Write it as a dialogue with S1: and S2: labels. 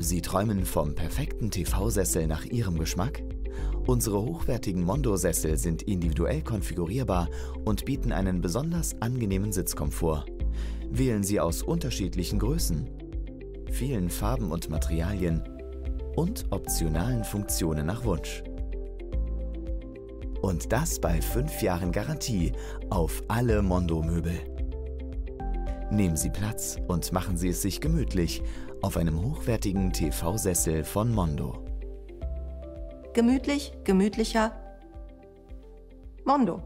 S1: Sie träumen vom perfekten TV-Sessel nach Ihrem Geschmack? Unsere hochwertigen Mondo-Sessel sind individuell konfigurierbar und bieten einen besonders angenehmen Sitzkomfort. Wählen Sie aus unterschiedlichen Größen, vielen Farben und Materialien und optionalen Funktionen nach Wunsch. Und das bei 5 Jahren Garantie auf alle Mondo-Möbel. Nehmen Sie Platz und machen Sie es sich gemütlich auf einem hochwertigen TV-Sessel von Mondo.
S2: Gemütlich, gemütlicher. Mondo.